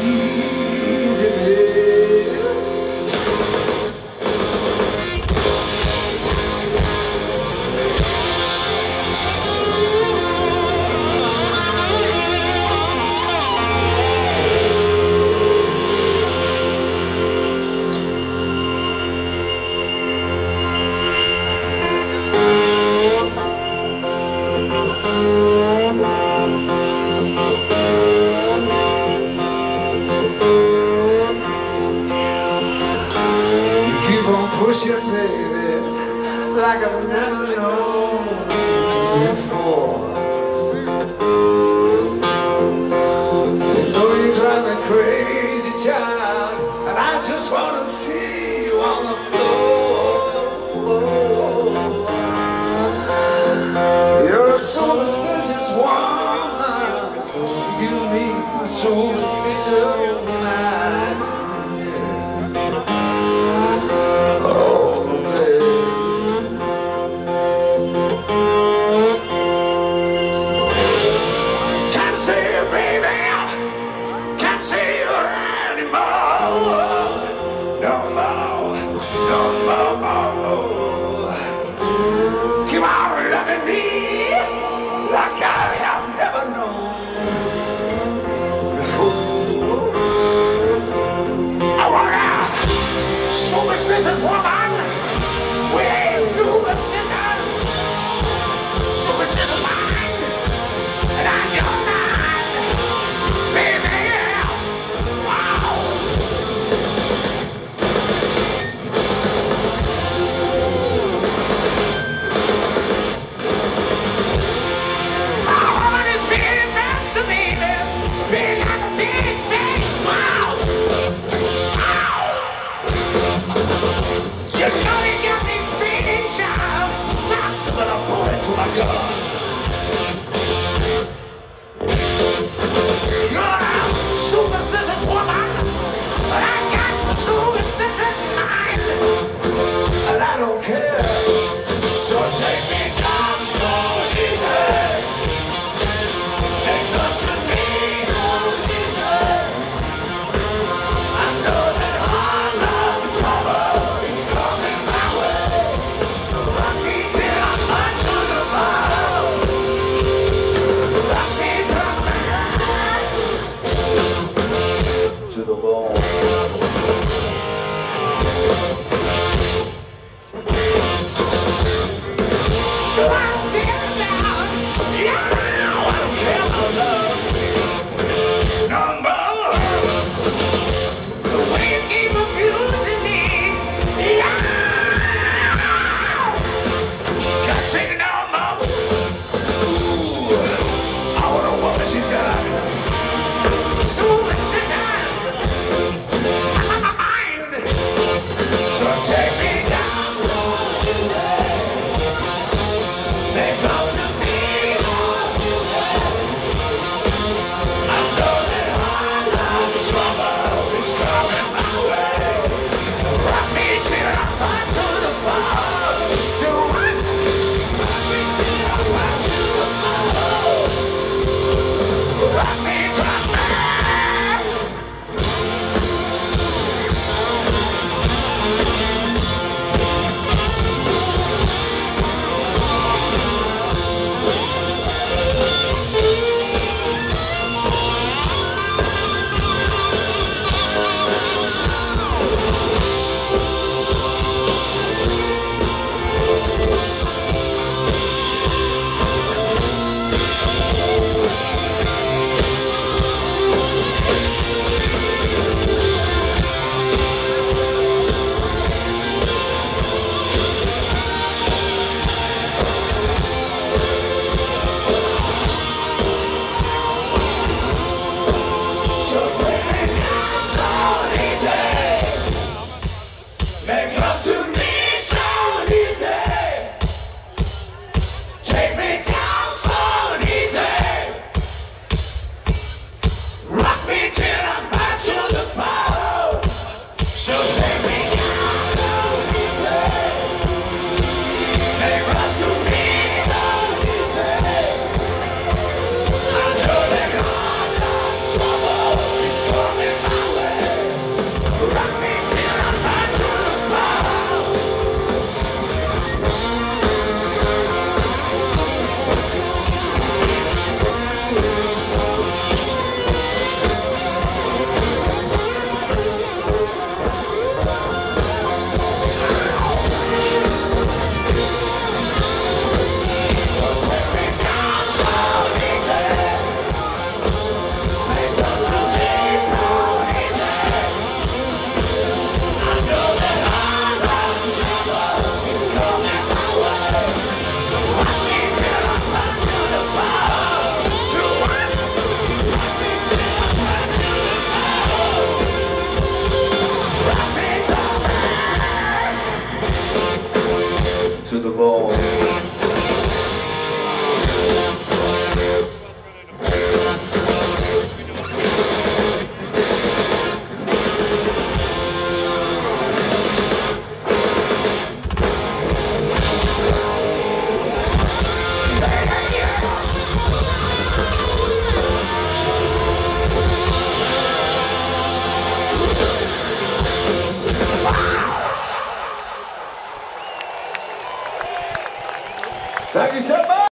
Música kiss you, baby, like I've never known before. You know you drive me crazy, child, and I just wanna see. my God. Woman, but I got superstition mind, and I don't care. So take me.